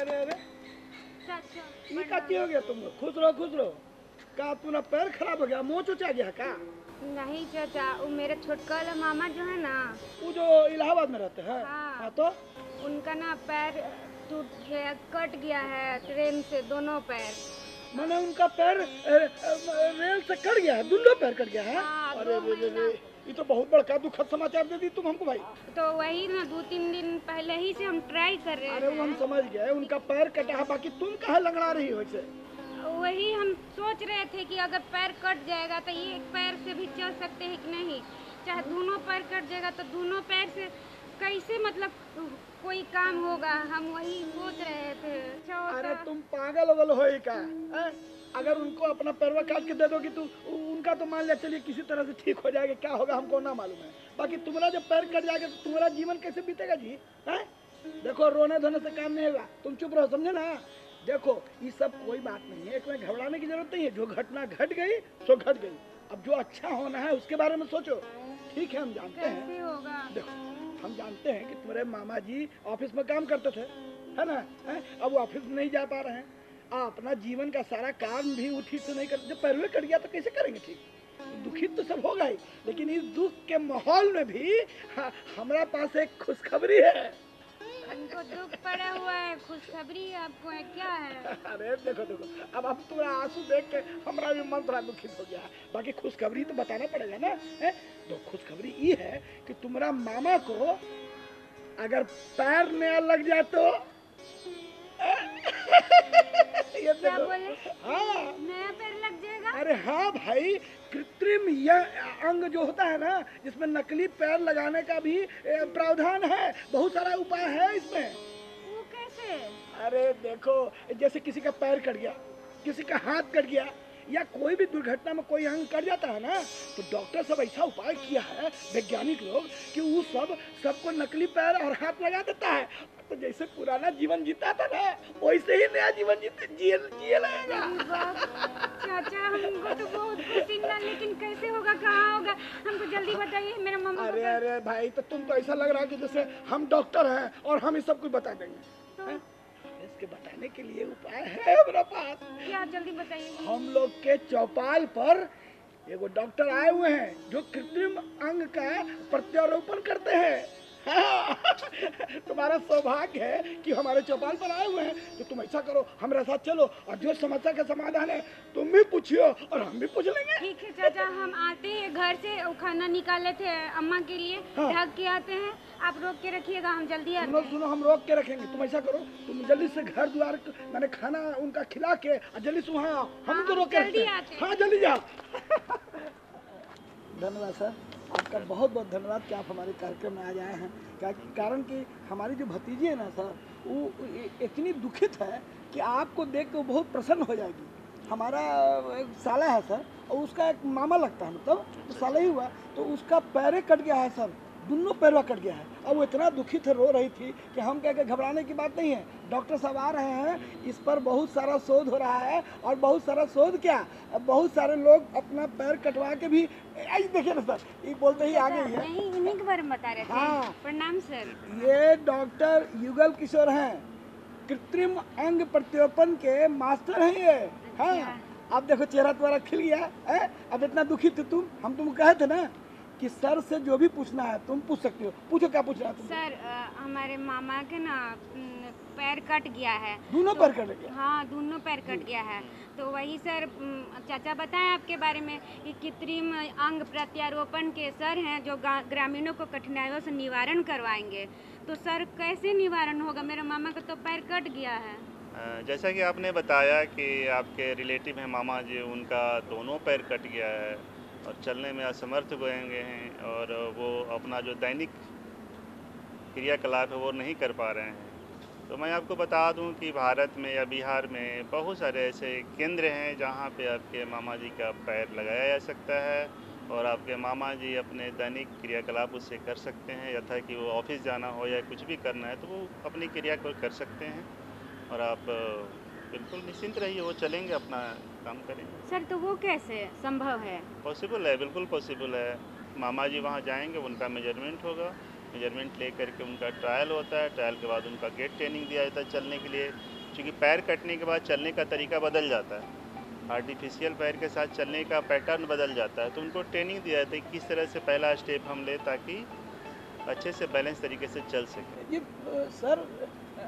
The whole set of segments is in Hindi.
अरे अरे। ये का हो गया तुम लोग? खुश रहो खुश रहो। का तुम्हारा पैर खराब हो गया? मुँह चुचा गया का नहीं चाचा वो मेरे छोटका वाला मामा जो है ना। वो जो इलाहाबाद में रहते हैं? हाँ। हाँ तो? उनका ना पैर टूट गया कट गया है ट्रेन से दोनों पैर। मैंने उनका पैर रेल से कट गया है दोनों पैर कट गया है? हाँ, अरे। ये तो बहुत बड़का दुखद समाचार दे दी तुम हमको भाई। तो वही ना दो तीन दिन पहले ही से हम ट्राई कर रहे अरे वो हम समझ गए उनका पैर कटा है बाकी तुम कहा लंगड़ा रही हो इसे? वही हम सोच रहे थे कि अगर पैर कट जाएगा तो ये एक पैर से भी चल सकते हैं कि नहीं? चाहे दोनों पैर कट जाएगा तो दोनों पैर से कैसे मतलब कोई काम होगा? हम वही सोच रहे थे। अरे तुम पागल वगल हो का? अगर उनको अपना पैरवा काट के दे दोगी तो उनका तो मान लिया चलिए किसी तरह से ठीक हो जाएगा। क्या होगा हमको ना मालूम है। बाकी तुम्हारा जब पैर कट जाएगा तो तुम्हारा जीवन कैसे बीतेगा जी? हैं? देखो रोने धोने से काम नहीं होगा। तुम चुप रहो समझे ना? देखो ये सब कोई बात नहीं है। इसमें घबराने की ज़रूरत नहीं है। जो घटना घट गई सो घट गई। अब जो अच्छा होना है उसके बारे में सोचो। ठीक है हम जानते हैं। होगा? देखो। हम जानते हैं कि तुम्हारे मामा जी ऑफ़िस में काम करते थे, है ना? है? अब वो ऑफ़िस नहीं जा पा रहे हैं। आप अपना जीवन का सारा काम भी उठी से नहीं कर, जब पैरवे कट गया तो कैसे करेंगे ठीक? दुखी तो सब होगा ही लेकिन इस दुख के माहौल में भी हमारा पास एक खुशखबरी है। उनको दुख पड़ा हुआ है खुशखबरी आपको है क्या है? अरे देखो देखो अब अब तुम्हारा आँसू देख के हमारा भी मन थोड़ा दुखित हो गया है। बाकी खुशखबरी तो बताना पड़ेगा ना है? तो खुशखबरी ये है कि तुम्हारा मामा को अगर पैर नया लग जाए तो ये क्या बोले? हाँ। नया पैर लग अरे हाँ भाई कृत्रिम यह अंग जो होता है ना जिसमें नकली पैर लगाने का भी प्रावधान है। बहुत सारा उपाय है इसमें। वो कैसे? अरे देखो जैसे किसी का पैर कट गया किसी का हाथ कट गया या कोई भी दुर्घटना में कोई अंग कट जाता है ना तो डॉक्टर सब ऐसा उपाय किया है वैज्ञानिक लोग कि वो सब सबको नकली पैर और हाथ लगा देता है। तो जैसे पुराना जीवन जीता था ना वैसे ही नया जीवन जीते जिए जिए लगेगा चाचा हमको तो बहुत खुशी मिला लेकिन कैसे होगा कहाँ होगा? हमको जल्दी बताइए मेरा मम्मा अरे अरे भाई तो तुम तो ऐसा लग रहा है कि जैसे हम डॉक्टर हैं और हम ये सब कुछ बता देंगे। तो? इसके बताने के लिए उपाय है हमारे पास। क्या जल्दी बताइए? हम लोग के चौपाल पर एगो डॉक्टर आए हुए हैं जो कृत्रिम अंग का प्रत्यारोपण करते हैं हाँ, तुम्हारा सौभाग्य है कि हमारे चौपाल पर आए हुए हैं। तो तुम ऐसा करो हमारे साथ चलो और जो समस्या का समाधान है तुम भी पूछियो और हम भी पूछ लेंगे। ठीक है चाचा हम आते हैं घर से खाना निकाले थे अम्मा के लिए। हाँ। ढक के आते हैं। आप रोक के रखिएगा हम जल्दी आते सुनो हैं। सुनो हम रोक के रखेंगे। तुम ऐसा करो तुम जल्दी से घर द्वार मैंने खाना उनका खिला के और जल्दी से वहाँ हम हाँ, तो रोक के हैं। हैं। हाँ जल्दी जाओ। धन्यवाद सर। आपका बहुत बहुत धन्यवाद कि आप हमारे कार्यक्रम में आ जाए हैं। क्या कारण कि हमारी जो भतीजी है ना सर, वो इतनी दुखित है कि आपको देख के बहुत प्रसन्न हो जाएगी। हमारा एक साला है सर, और उसका एक मामा लगता है मतलब तो साला ही हुआ तो उसका पैरे कट गया है सर। दोनों पैरवा कट गया है। अब वो इतना दुखित रो रही थी कि हम कह के घबराने की बात नहीं है। डॉक्टर साहब आ रहे हैं इस पर बहुत सारा शोध हो रहा है और बहुत सारा शोध क्या? बहुत सारे लोग अपना पैर कटवा के भी आई देखिए ना सर ये बोलते ही आ गई है। इन्हीं के बारे में बता रहे थे। हाँ। प्रणाम सर। ये डॉक्टर युगल किशोर हैं। कृत्रिम अंग प्रत्यारोपण के मास्टर हैं ये। हाँ। अब देखो चेहरा तुम्हारा खिल गया है? अब इतना दुखी थे तुम हम तुम कहे थे ना। कि सर से जो भी पूछना है तुम पूछ सकते हो। पूछो क्या पूछना है तुम सर अ, हमारे मामा के ना पैर कट गया है। दोनों तो, पैर कट गया? हाँ दोनों पैर कट गया है। तो वही सर चाचा बताएँ आपके बारे में कि कृत्रिम अंग प्रत्यारोपण के सर हैं जो ग्रामीणों को कठिनाइयों से निवारण करवाएँगे। तो सर कैसे निवारण होगा? मेरे मामा का तो पैर कट गया है। जैसा कि आपने बताया कि आपके रिलेटिव हैं मामा जी उनका दोनों पैर कट गया है। और चलने में असमर्थ हो गए हैं और वो अपना जो दैनिक क्रियाकलाप है वो नहीं कर पा रहे हैं। तो मैं आपको बता दूँ कि भारत में या बिहार में बहुत सारे ऐसे केंद्र हैं जहाँ पे आपके मामा जी का पैर लगाया जा सकता है और आपके मामा जी अपने दैनिक क्रियाकलाप उससे कर सकते हैं, यथा कि वो ऑफ़िस जाना हो या कुछ भी करना है तो वो अपनी क्रिया को कर सकते हैं और आप बिल्कुल निश्चिंत रहिए, वो चलेंगे अपना काम करेंगे सर तो वो कैसे संभव है? पॉसिबल है बिल्कुल पॉसिबल है। मामा जी वहाँ जाएँगे उनका मेज़रमेंट होगा। मेज़रमेंट ले करके उनका ट्रायल होता है। ट्रायल के बाद उनका गेट ट्रेनिंग दिया जाता है चलने के लिए। क्योंकि पैर कटने के बाद चलने का तरीका बदल जाता है। आर्टिफिशियल पैर के साथ चलने का पैटर्न बदल जाता है। तो उनको ट्रेनिंग दिया जाता है कि किस तरह से पहला स्टेप हम लें ताकि अच्छे से बैलेंस तरीके से चल सके। ये सर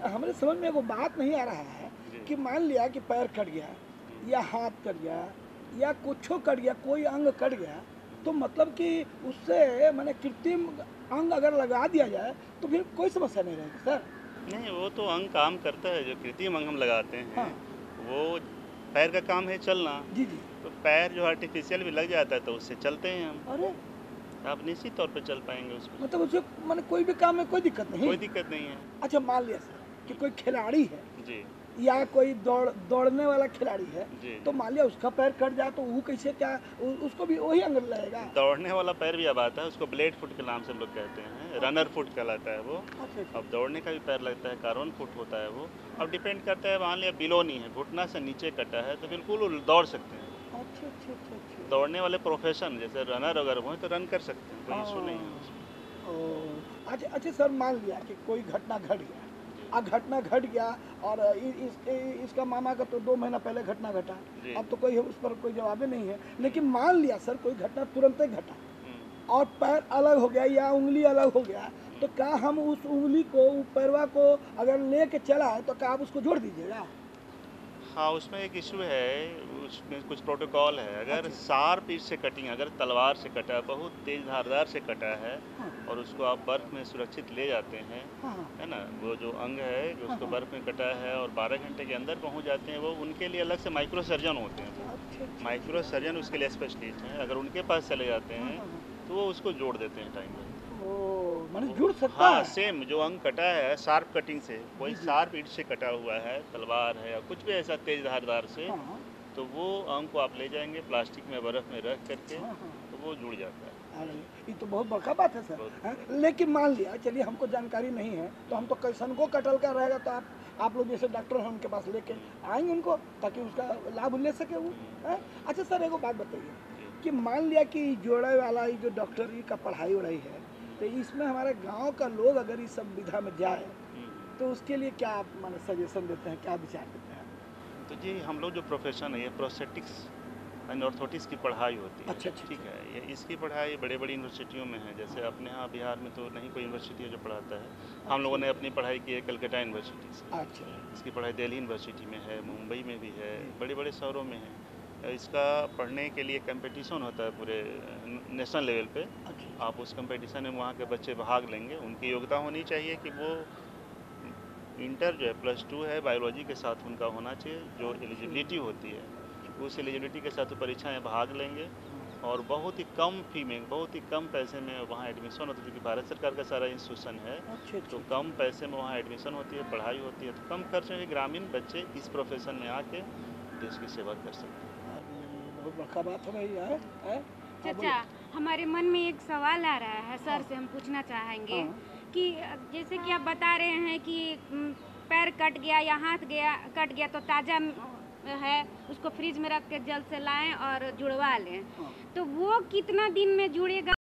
हमारे समझ में वो बात नहीं आ रहा है कि मान लिया कि पैर कट गया। या हाथ कट गया या कुछ कट गया कोई अंग कट गया तो मतलब कि उससे मैंने कृत्रिम अंग अगर लगा दिया जाए तो फिर कोई समस्या नहीं रहेगी सर। नहीं वो तो अंग काम करता है जो कृत्रिम अंग हम लगाते हैं हाँ। वो पैर का काम है चलना। जी जी। तो पैर जो आर्टिफिशियल भी लग जाता है तो उससे चलते हैं हम। अरे! आप निश्चित तौर पर चल पाएँगे उसमें मतलब उससे मैंने कोई भी काम में कोई दिक्कत नहीं कोई दिक्कत नहीं है। अच्छा मान लिया सर कि कोई खिलाड़ी है। जी। या कोई दौड़ दौड़ने वाला खिलाड़ी है तो मान लिया उसका पैर कट जाए तो वो कैसे क्या उसको भी वही अंग लगेगा। दौड़ने वाला पैर भी अब आता है उसको ब्लेड फुट के नाम से लोग कहते हैं। रनर फुट कहलाता है वो। अच्छा अब दौड़ने का भी पैर लगता है कार्बन फुट होता है वो। अब डिपेंड करता है मान लिया बिलो नहीं है घुटना से नीचे कटा है तो बिल्कुल दौड़ सकते हैं। अच्छा अच्छा अच्छा दौड़ने वाले प्रोफेशन जैसे रनर अगर हो तो रन कर सकते हैं कोई इशू नहीं है अच्छा अच्छा सर मान लिया कि कोई घटना घट गया। आ घटना घट गया और इस, इसका मामा का तो दो महीना पहले घटना घटा। अब तो कोई उस पर कोई जवाब नहीं है। लेकिन मान लिया सर कोई घटना तुरंत ही घटा। हम्म। और पैर अलग हो गया या उंगली अलग हो गया तो क्या हम उस उंगली को पैरवा को अगर लेके चला है तो क्या आप उसको जोड़ दीजिएगा? हाँ उसमें एक इशू है उसमें कुछ प्रोटोकॉल है। अगर शार्प पीस से कटिंग अगर तलवार से कटा बहुत तेज धारदार से कटा है हाँ। और उसको आप बर्फ़ में सुरक्षित ले जाते हैं हाँ हाँ। है ना? वो जो अंग है जो उसको बर्फ़ में कटा है और 12 घंटे के अंदर पहुँच जाते हैं वो उनके लिए अलग से माइक्रो सर्जन होते हैं। अच्छा अच्छा। माइक्रो सर्जन उसके लिए स्पेशलिस्ट हैं। अगर उनके पास चले जाते हैं हाँ, तो वो उसको जोड़ देते हैं टाइम ओ माने जुड़ सकता हाँ है? सेम जो अंग कटा है शार्प कटिंग से कोई शार्प ईट से कटा हुआ है तलवार है या कुछ भी ऐसा तेज धारदार से हाँ हाँ। तो वो अंग को आप ले जाएँगे प्लास्टिक में बर्फ़ में रख करके हाँ, हाँ। तो वो जुड़ जाता है। अरे ये तो बहुत बड़का बात है सर। बहुत लेकिन मान लिया चलिए हमको जानकारी नहीं है तो हम तो कैसन को कटल का रहेगा तो आप आप लोग जैसे डॉक्टर हैं उनके पास लेके आएँगे उनको ताकि उसका लाभ ले सके वो। अच्छा सर एगो बात बताइए। कि मान लिया कि जोड़े वाला जो डॉक्टरी का पढ़ाई वढ़ाई है तो इसमें हमारे गाँव का लोग अगर इस सब विधा में जाए हम्म। तो उसके लिए क्या आप माने सजेशन देते हैं क्या विचार देते हैं? तो जी हम लोग जो प्रोफेशन है ये प्रोस्थेटिक्स एंड ऑर्थोटिक्स की पढ़ाई होती है। अच्छा, अच्छा, ठीक है ये इसकी पढ़ाई बड़े बड़ी यूनिवर्सिटियों में है। जैसे अपने यहाँ बिहार में तो नहीं कोई यूनिवर्सिटी है जो पढ़ाता है। हम लोगों ने अपनी पढ़ाई की है कलकत्ता यूनिवर्सिटी से। अच्छा। इसकी पढ़ाई दिल्ली यूनिवर्सिटी में है मुंबई में भी है बड़े बड़े शहरों में है। इसका पढ़ने के लिए कंपटीशन होता है पूरे नेशनल लेवल पे। अच्छा आप उस कंपटीशन में वहाँ के बच्चे भाग लेंगे। उनकी योग्यता होनी चाहिए कि वो इंटर जो है प्लस टू है बायोलॉजी के साथ उनका होना चाहिए जो एलिजिबिलिटी होती है। उस एलिजिबिलिटी के साथ वो परीक्षा में भाग लेंगे और बहुत ही कम फ़ी में बहुत ही कम पैसे में वहाँ एडमिशन होती है क्योंकि भारत सरकार का सारा इंस्टीट्यूशन है। अच्छा तो अच्छा। कम पैसे में वहाँ एडमिशन होती है पढ़ाई होती है तो कम खर्च में भी ग्रामीण बच्चे इस प्रोफेशन में आके देश की सेवा कर सकते हैं। बहुत बड़का बात है भैया है, चाचा हमारे मन में एक सवाल आ रहा है सर से हम पूछना चाहेंगे हाँ। कि जैसे कि आप बता रहे हैं कि पैर कट गया या हाथ गया कट गया तो ताज़ा है उसको फ्रिज में रख के जल्द से लाएँ और जुड़वा लें हाँ। तो वो कितना दिन में जुड़ेगा